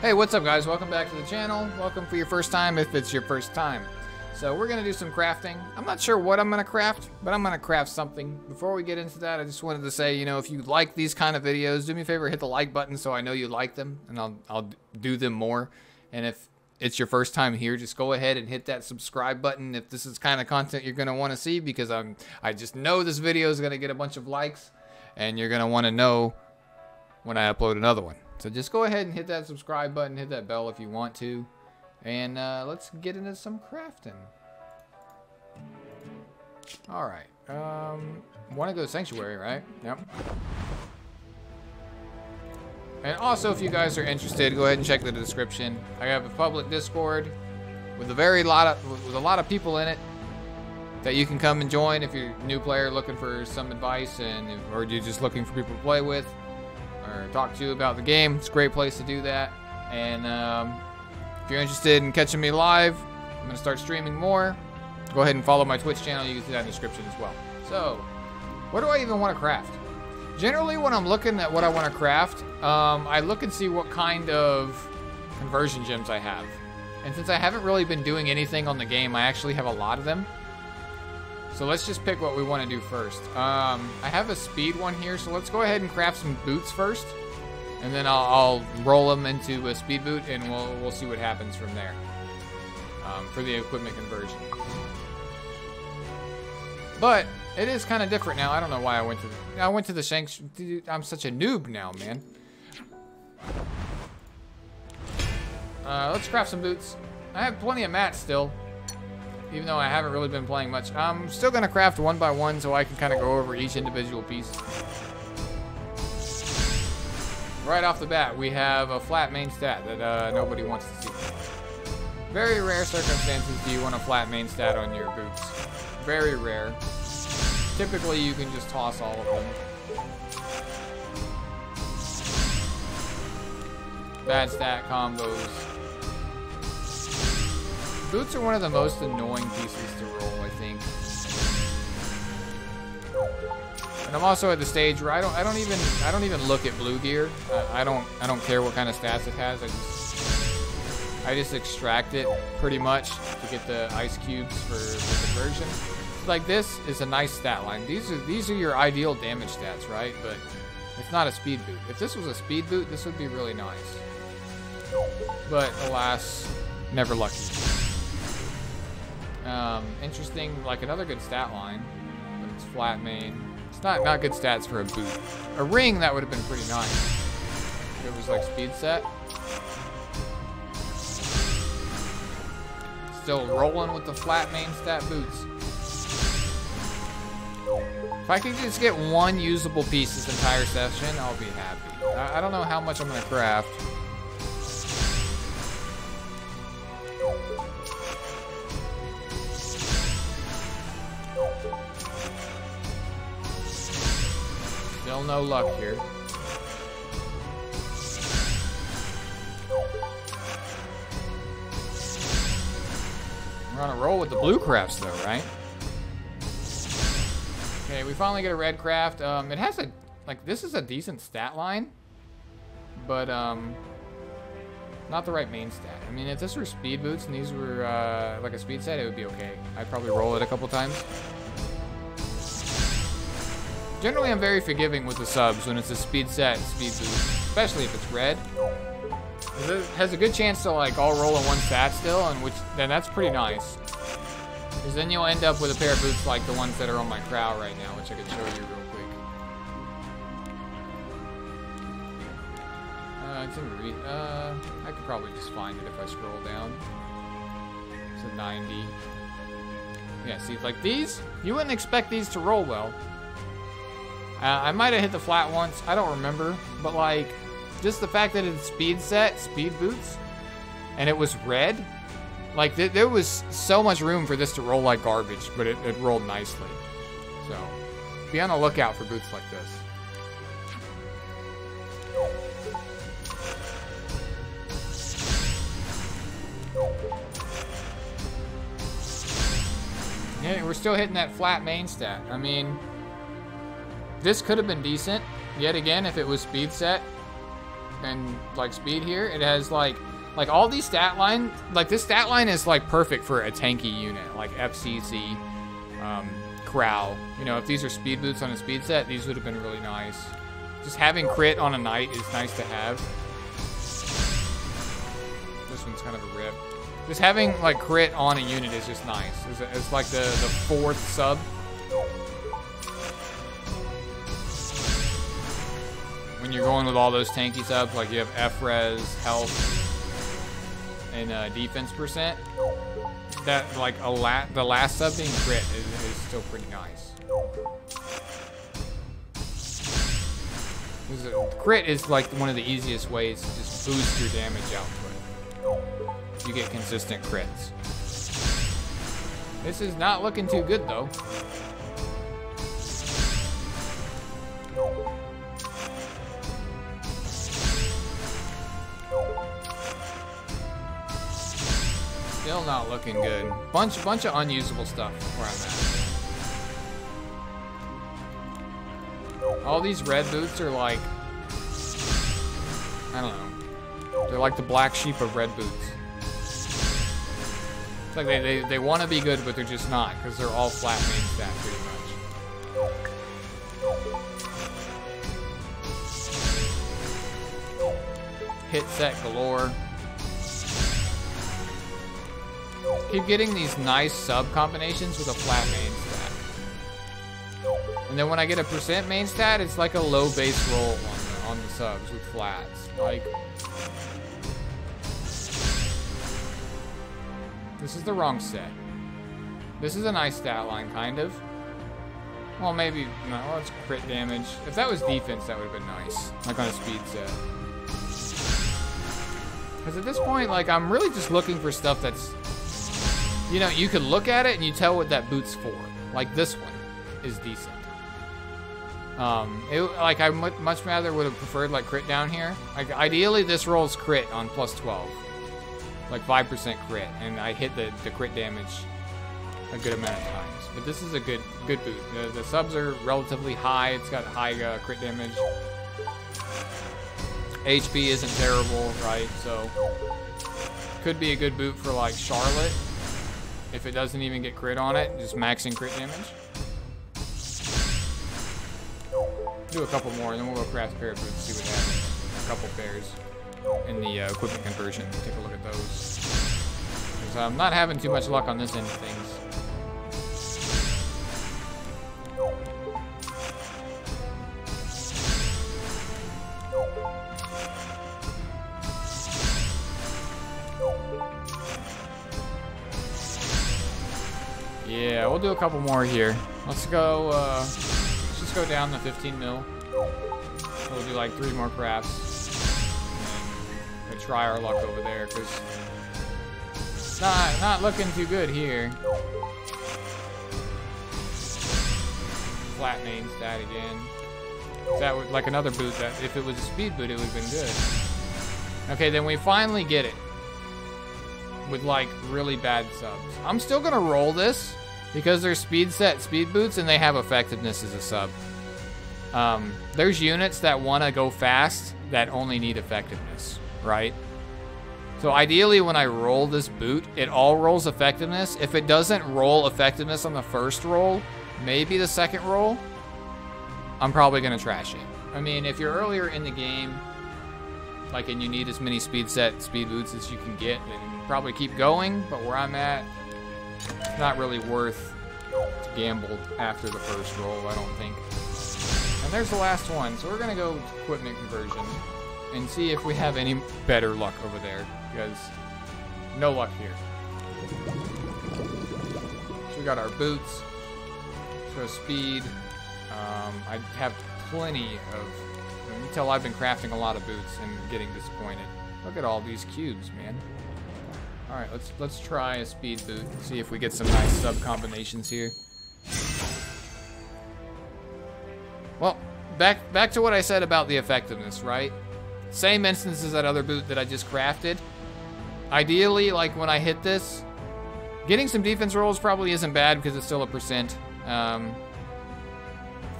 Hey, what's up guys? Welcome back to the channel. Welcome for your first time if it's your first time. So we're gonna do some crafting. I'm not sure what I'm gonna craft, but I'm gonna craft something. Before we get into that, I just wanted to say, you know, if you like these kind of videos, do me a favor, hit the like button so I know you like them, and I'll, I'll do them more. And if it's your first time here, just go ahead and hit that subscribe button if this is kind of content you're gonna want to see, because I'm, I just know this video is gonna get a bunch of likes, and you're gonna want to know when I upload another one. So just go ahead and hit that subscribe button, hit that bell if you want to. And uh, let's get into some crafting. Alright. Um, want to go to Sanctuary, right? Yep. And also, if you guys are interested, go ahead and check the description. I have a public Discord with a very lot of with a lot of people in it that you can come and join if you're a new player looking for some advice and or you're just looking for people to play with or talk to you about the game. It's a great place to do that. And um, if you're interested in catching me live, I'm going to start streaming more. Go ahead and follow my Twitch channel. You can see that in the description as well. So, what do I even want to craft? Generally, when I'm looking at what I want to craft, um, I look and see what kind of conversion gems I have. And since I haven't really been doing anything on the game, I actually have a lot of them. So let's just pick what we want to do first. Um, I have a speed one here, so let's go ahead and craft some boots first. And then I'll, I'll roll them into a speed boot, and we'll, we'll see what happens from there. Um, for the equipment conversion. But it is kind of different now. I don't know why I went to the, I went to the Shanks. Dude, I'm such a noob now, man. Uh, let's craft some boots. I have plenty of mats still, even though I haven't really been playing much. I'm still gonna craft one by one so I can kind of go over each individual piece. Right off the bat, we have a flat main stat that uh, nobody wants to see. Very rare circumstances do you want a flat main stat on your boots. Very rare. Typically, you can just toss all of them. Bad stat combos. Boots are one of the most annoying pieces to roll, I think. And I'm also at the stage where I don't, I don't even, I don't even look at blue gear. I, I don't, I don't care what kind of stats it has. I just, I just extract it pretty much to get the ice cubes for the conversion. Like this is a nice stat line. These are, these are your ideal damage stats, right? But it's not a speed boot. If this was a speed boot, this would be really nice. But alas, never lucky. Um, interesting, like another good stat line, but it's flat main. It's not not good stats for a boot. A ring that would have been pretty nice. If it was like speed set. Still rolling with the flat main stat boots. If I could just get one usable piece this entire session, I'll be happy. I, I don't know how much I'm gonna craft. Still no luck here. We're on a roll with the blue crafts though, right? Okay, we finally get a red craft. Um, it has a, like, this is a decent stat line, but, um, not the right main stat. I mean, if this were speed boots and these were, uh, like a speed set, it would be okay. I'd probably roll it a couple times. Generally, I'm very forgiving with the subs when it's a speed set speed boost, especially if it's red. It has a good chance to, like, all roll in one stat still, and which, then that's pretty nice. Because then you'll end up with a pair of boots like the ones that are on my crow right now, which I can show you real quick. Uh, it's in re uh, I could probably just find it if I scroll down. It's a 90. Yeah, see, like these, you wouldn't expect these to roll well. Uh, I might have hit the flat once, I don't remember, but like, just the fact that it's speed set, speed boots, and it was red, like, th there was so much room for this to roll like garbage, but it, it rolled nicely. So, be on the lookout for boots like this. Yeah, we're still hitting that flat main stat. I mean, this could have been decent, yet again, if it was speed set. and like speed here. It has like like all these stat line, like this stat line is like perfect for a tanky unit, like FCC, um, Crow. You know, if these are speed boots on a speed set, these would have been really nice. Just having crit on a knight is nice to have. This one's kind of a rip. Just having like crit on a unit is just nice. It's, it's like the, the fourth sub. When you're going with all those tanky subs, like you have F-res, health, and uh, defense percent, that like a la the last sub being crit is, is still pretty nice. Crit is like one of the easiest ways to just boost your damage output. You get consistent crits. This is not looking too good though. Still not looking good. Bunch, bunch of unusable stuff where I'm at. All these red boots are like, I don't know. They're like the black sheep of red boots. It's like they, they, they want to be good, but they're just not, because they're all flat main stat pretty much. Hit set galore. Keep getting these nice sub combinations with a flat main stat. And then when I get a percent main stat, it's like a low base roll on the, on the subs with flats. Like, this is the wrong set. This is a nice stat line, kind of. Well, maybe, no, well, it's crit damage. If that was defense, that would have been nice. Like on a speed set. Because at this point, like, I'm really just looking for stuff that's you know, you can look at it and you tell what that boot's for. Like this one is decent. Um, it, like I much rather would have preferred like crit down here. Like ideally this rolls crit on plus 12. Like 5% crit and I hit the, the crit damage a good amount of times. But this is a good good boot. The, the subs are relatively high. It's got high uh, crit damage. HP isn't terrible, right? So could be a good boot for like Charlotte if it doesn't even get crit on it, just maxing crit damage. Do a couple more, and then we'll go craft pair boots, see what happens. A couple pairs in the uh, equipment conversion. Take a look at those. Because I'm not having too much luck on this end of things. Yeah, we'll do a couple more here. Let's go, uh, let's just go down to 15 mil. We'll do like three more crafts. And we'll try our luck over there, because not, not looking too good here. Flat main stat again. That would, like another boot that, if it was a speed boot, it would have been good. Okay, then we finally get it. With like really bad subs. I'm still gonna roll this because they're speed set speed boots and they have effectiveness as a sub. Um, there's units that want to go fast that only need effectiveness, right? So ideally when I roll this boot, it all rolls effectiveness. If it doesn't roll effectiveness on the first roll, maybe the second roll, I'm probably to trash it. I mean, if you're earlier in the game, like, and you need as many speed set speed boots as you can get, then probably keep going. But where I'm at, it's not really worth to gamble after the first roll, I don't think. And there's the last one, so we're gonna go equipment conversion and see if we have any better luck over there, because no luck here. So we got our boots, so speed. Um, I have plenty of, you can tell I've been crafting a lot of boots and getting disappointed. Look at all these cubes, man. All right, let's let's try a speed boot. See if we get some nice sub combinations here. Well, back back to what I said about the effectiveness, right? Same instance as that other boot that I just crafted. Ideally, like when I hit this, getting some defense rolls probably isn't bad because it's still a percent. Um,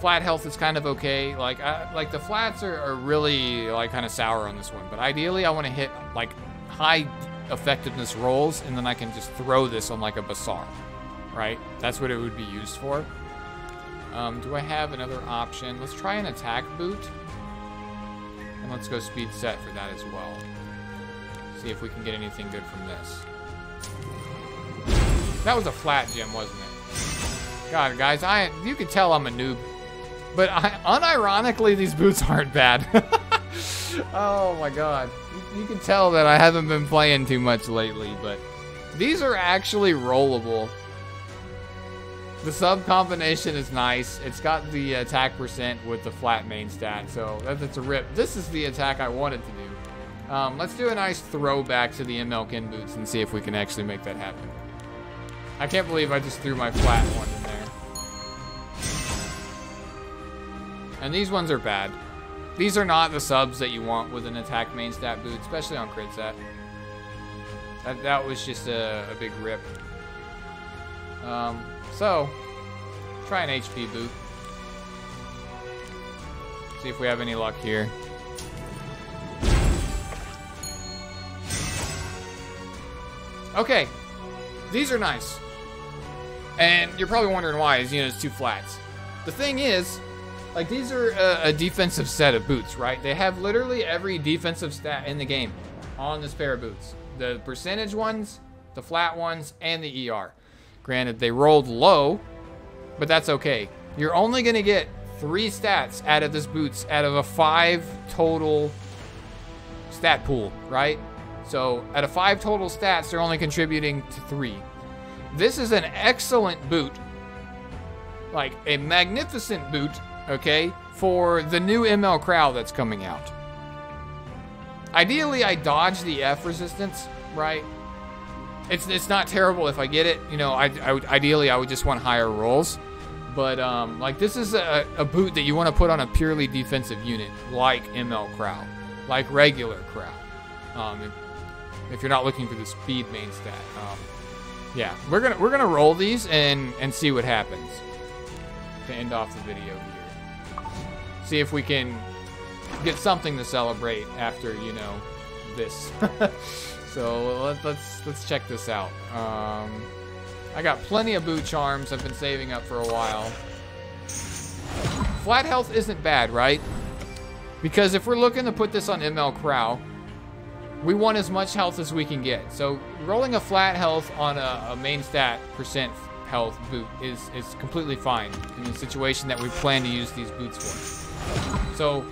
Flat health is kind of okay. Like, like the flats are, are really like kind of sour on this one. But ideally, I want to hit like high effectiveness rolls, and then I can just throw this on like a Basar, right? That's what it would be used for. Um, do I have another option? Let's try an attack boot. And let's go speed set for that as well. See if we can get anything good from this. That was a flat gem, wasn't it? God, guys, I you can tell I'm a noob. But I, unironically, these boots aren't bad. oh my god. You, can tell that I haven't been playing too much lately, but these are actually rollable. The sub combination is nice. It's got the attack percent with the flat main stat, so that's a rip. This is the attack I wanted to do. Um, let's do a nice throwback to the MLK boots and see if we can actually make that happen. I can't believe I just threw my flat one And these ones are bad. These are not the subs that you want with an attack main stat boot, especially on crit set. That, that was just a, a big rip. Um, so, try an HP boot. See if we have any luck here. Okay, these are nice. And you're probably wondering why, is you know, it's two flats. The thing is, like these are a, a, defensive set of boots, right? They have literally every defensive stat in the game on this pair of boots. The percentage ones, the flat ones, and the ER. Granted, they rolled low, but that's okay. You're only going to get three stats out of this boots out of a five total stat pool, right? So out of five total stats, they're only contributing to three. This is an excellent boot, like a magnificent boot, okay, for the new ML Crow that's coming out. Ideally, I dodge the F resistance, right? It's it's not terrible if I get it. You know, I, I would, ideally I would just want higher rolls. But um, like this is a, a boot that you want to put on a purely defensive unit, like ML Crow, like regular Crow. Um, if, if, you're not looking for the speed main stat. Um, yeah, we're gonna we're gonna roll these and and see what happens to end off the video here. See if we can get something to celebrate after you know this. So let, us let's, let's check this out. Um, I got plenty of boot charms I've been saving up for a while. Flat health isn't bad, right? Because if we're looking to put this on ML Crow, we want as much health as we can get. So rolling a flat health on a, a main stat percent health boot is, is completely fine in the situation that we plan to use these boots for. So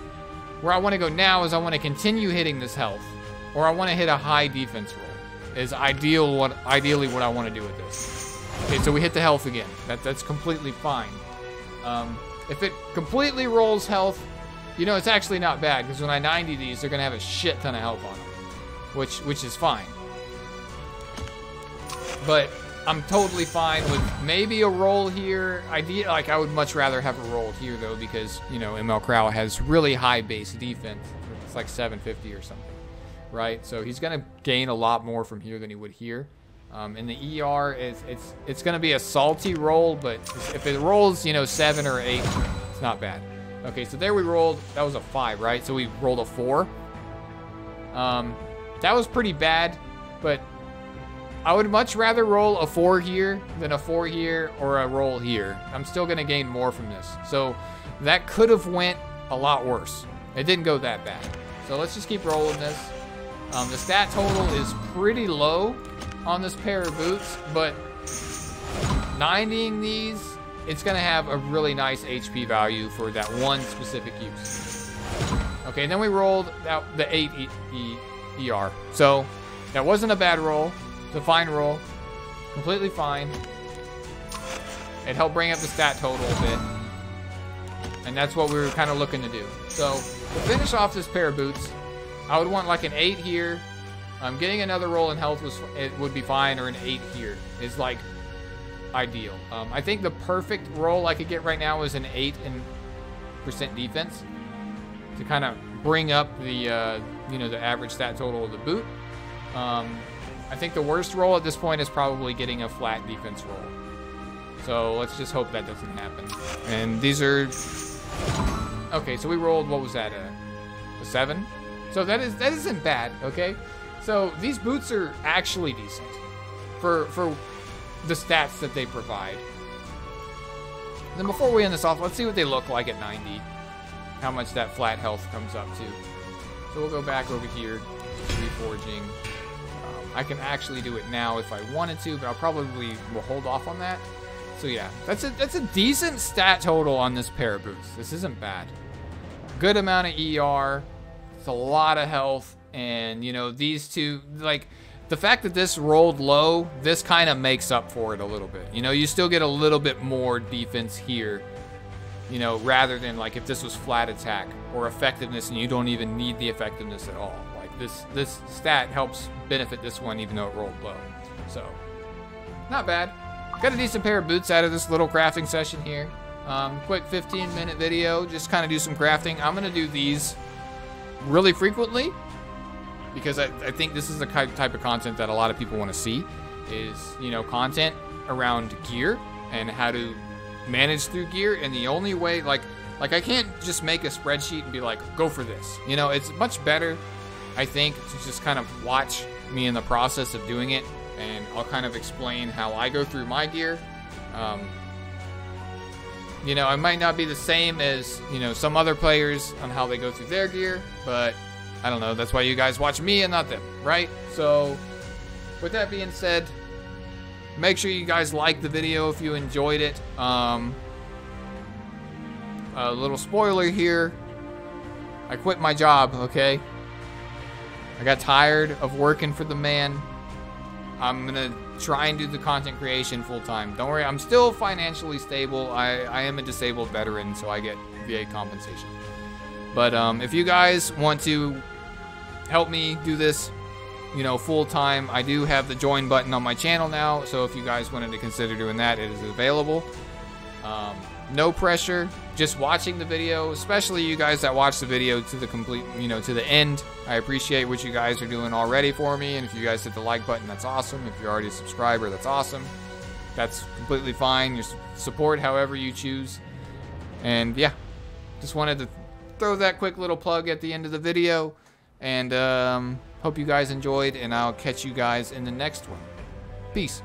where I want to go now is I want to continue hitting this health or I want to hit a high defense roll. Is ideal what ideally what I want to do with this. Okay, so we hit the health again. That that's completely fine. Um, if it completely rolls health, you know it's actually not bad because when I 90 these, they're gonna have a shit ton of health on them, which which is fine. But I'm totally fine with maybe a roll here. Idea like I would much rather have a roll here though because you know ML Crow has really high base defense. It's like 750 or something right? So he's going to gain a lot more from here than he would here. Um, and the ER is it's it's going to be a salty roll, but if it rolls, you know, seven or eight, it's not bad. Okay, so there we rolled. That was a five, right? So we rolled a four. Um, that was pretty bad, but I would much rather roll a four here than a four here or a roll here. I'm still going to gain more from this. So that could have went a lot worse. It didn't go that bad. So let's just keep rolling this. Um, the stat total is pretty low on this pair of boots, but 90ing these, it's going to have a really nice HP value for that one specific use. Okay, and then we rolled out the 8 e e ER. So that wasn't a bad roll. It's a fine roll. Completely fine. It helped bring up the stat total a bit. And that's what we were kind of looking to do. So to finish off this pair of boots, I would want like an 8 here. Um, getting another roll in health was it would be fine, or an 8 here is like ideal. Um, I think the perfect roll I could get right now is an 8 in percent defense to kind of bring up the uh, you know the average stat total of the boot. Um, I think the worst roll at this point is probably getting a flat defense roll. So let's just hope that doesn't happen. And these are okay. So we rolled what was that? A, a seven. So that is that isn't bad. Okay. So these boots are actually decent for for the stats that they provide. Then before we end this off, let's see what they look like at 90. How much that flat health comes up to. So we'll go back over here reforging. I can actually do it now if I wanted to, but I'll probably will hold off on that. So yeah, that's a that's a decent stat total on this pair of boots. This isn't bad. Good amount of ER. It's a lot of health, and you know these two like the fact that this rolled low, this kind of makes up for it a little bit. You know, you still get a little bit more defense here. You know, rather than like if this was flat attack or effectiveness, and you don't even need the effectiveness at all. This this stat helps benefit this one even though it rolled low. So, not bad. Got a decent pair of boots out of this little crafting session here. Um, quick 15 minute video, just kind of do some crafting. I'm gonna do these really frequently because I, I think this is the type of content that a lot of people want to see is, you know, content around gear and how to manage through gear. And the only way, like, like I can't just make a spreadsheet and be like, go for this. You know, it's much better, I think, to just kind of watch me in the process of doing it and I'll kind of explain how I go through my gear. Um, you know, I might not be the same as, you know, some other players on how they go through their gear, but I don't know. That's why you guys watch me and not them, right? So, with that being said, make sure you guys like the video if you enjoyed it. Um, a little spoiler here. I quit my job, okay? I got tired of working for the man. I'm gonna try and do the content creation full time. Don't worry, I'm still financially stable. I, I am a disabled veteran, so I get VA compensation. But um, if you guys want to help me do this, you know, full time, I do have the join button on my channel now. So if you guys wanted to consider doing that, it is available. Um, no pressure, just watching the video, especially you guys that watch the video to the complete, you know, to the end. I appreciate what you guys are doing already for me. And if you guys hit the like button, that's awesome. If you're already a subscriber, that's awesome. That's completely fine. Your support however you choose. And yeah, just wanted to throw that quick little plug at the end of the video. And um, hope you guys enjoyed, and I'll catch you guys in the next one. Peace.